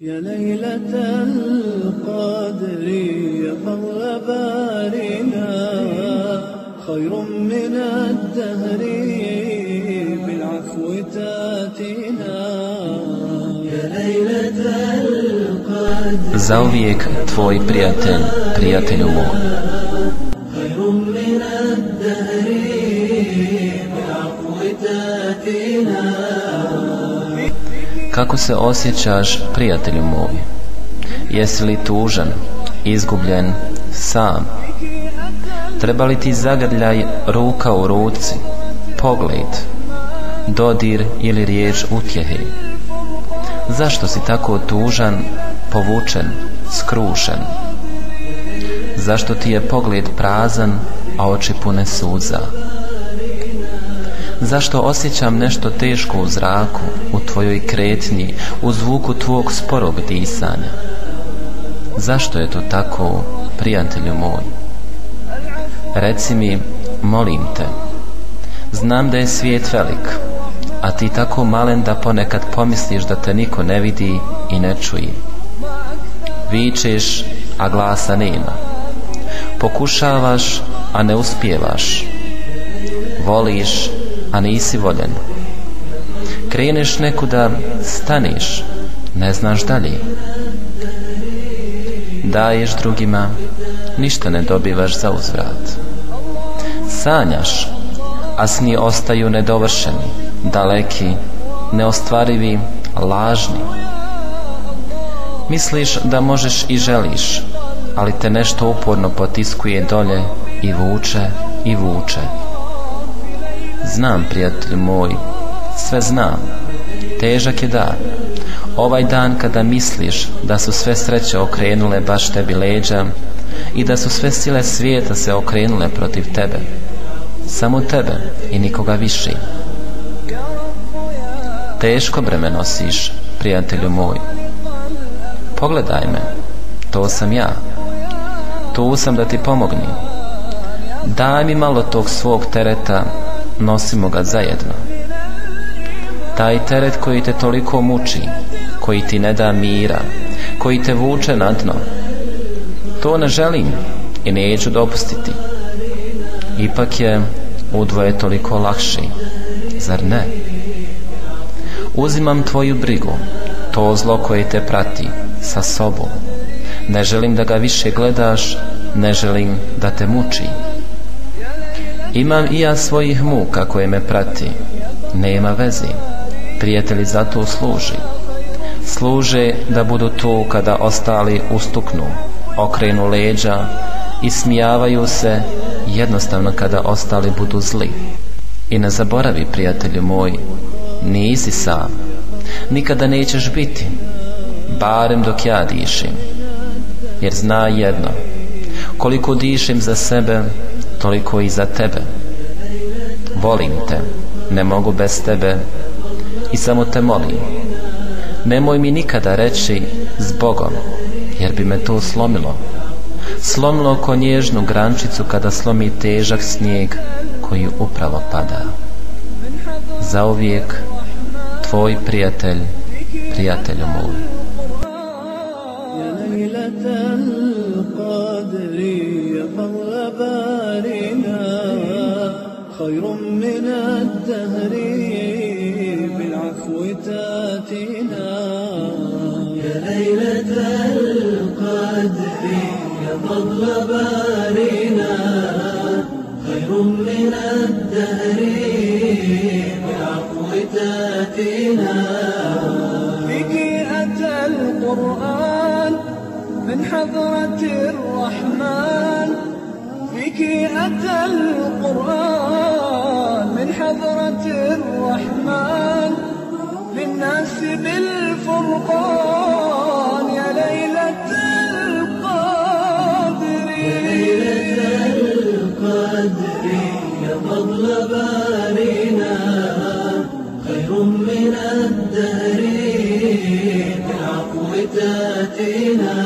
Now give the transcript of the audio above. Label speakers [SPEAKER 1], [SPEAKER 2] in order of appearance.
[SPEAKER 1] يا ليلة القدر يا فضل بارنا خير من الدهر بالعفو تاتينا يا ليلة القدر
[SPEAKER 2] Zauvijek tvoj prijatelj, prijatelju moj.
[SPEAKER 1] خير من الدهر بالعفو تاتينا
[SPEAKER 2] Kako se osjećaš, prijatelju moj? Jesi li tužan, izgubljen, sam? Treba li ti zagrljaj ruka u ruci, pogled, dodir ili riječ utjehe? Zašto si tako tužan, povučen, skrušen? Zašto ti je pogled prazan, a oči pune suza? Zašto osjećam nešto teško u zraku, u tvojoj kretnji, u zvuku tvog sporog disanja? Zašto je to tako, prijatelju moj? Reci mi, molim te, znam da je svijet velik, a ti tako malen da ponekad pomisliš da te niko ne vidi i ne čuje. Vičeš, a glasa nema. Pokušavaš, a ne uspijevaš. Voliš, a nisi voljen. Kreneš nekuda, staneš, ne znaš dalje. Daješ drugima, ništa ne dobivaš za uzvrat. Sanjaš, a sni ostaju nedovršeni, daleki, neostvarivi, lažni. Misliš da možeš i želiš, ali te nešto uporno potiskuje dolje i vuče i vuče. Znam, prijatelj moj, sve znam. Težak je dan. Ovaj dan kada misliš da su sve sreće okrenule baš tebi leđa i da su sve sile svijeta se okrenule protiv tebe. Samo tebe i nikoga više. Teško breme nosiš, prijatelju moj. Pogledaj me, to sam ja. Tu sam da ti pomognem. Daj mi malo tog svog tereta nosimo ga zajedno. Taj teret koji te toliko muči, koji ti ne da mira, koji te vuče na dno, to ne želim i neću dopustiti. Ipak je udvoje toliko lakši, zar ne? Uzimam tvoju brigu, to zlo koje te prati, sa sobom. Ne želim da ga više gledaš, ne želim da te muči. Imam i ja svojih muka koje me prati. Nema vezi. Prijatelji zato služi. Služe da budu tu kada ostali ustuknu, okrenu leđa i smijavaju se jednostavno kada ostali budu zli. I ne zaboravi, prijatelju moj, nisi sam. Nikada nećeš biti, barem dok ja dišim. Jer zna jedno, koliko dišim za sebe, toliko i za tebe. Volim te, ne mogu bez tebe i samo te molim. Nemoj mi nikada reći s Bogom, jer bi me to slomilo. Slomilo oko nježnu grančicu kada slomi težak snijeg koji upravo pada. Zauvijek tvoj prijatelj, prijatelju moj.
[SPEAKER 1] من الدهر بالعفو تأتينا. يا ليلة القدر يا فضل بارنا. خير من الدهر بالعفو تأتينا. بك أتى القرآن من حضرة الرحمن. بك أتى القرآن. من حضرة الرحمن للناس بالفرقان يا ليلة القدر. يا ليلة القدر يا فضل بارنا خير من الدهر بالعفو تاتينا